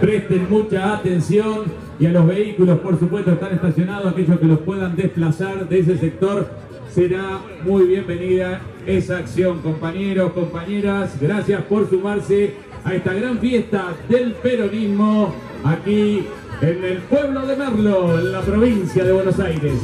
Presten mucha atención y a los vehículos, por supuesto, están estacionados, aquellos que los puedan desplazar de ese sector. Será muy bienvenida esa acción, compañeros, compañeras. Gracias por sumarse a esta gran fiesta del peronismo aquí en el pueblo de Merlo, en la provincia de Buenos Aires.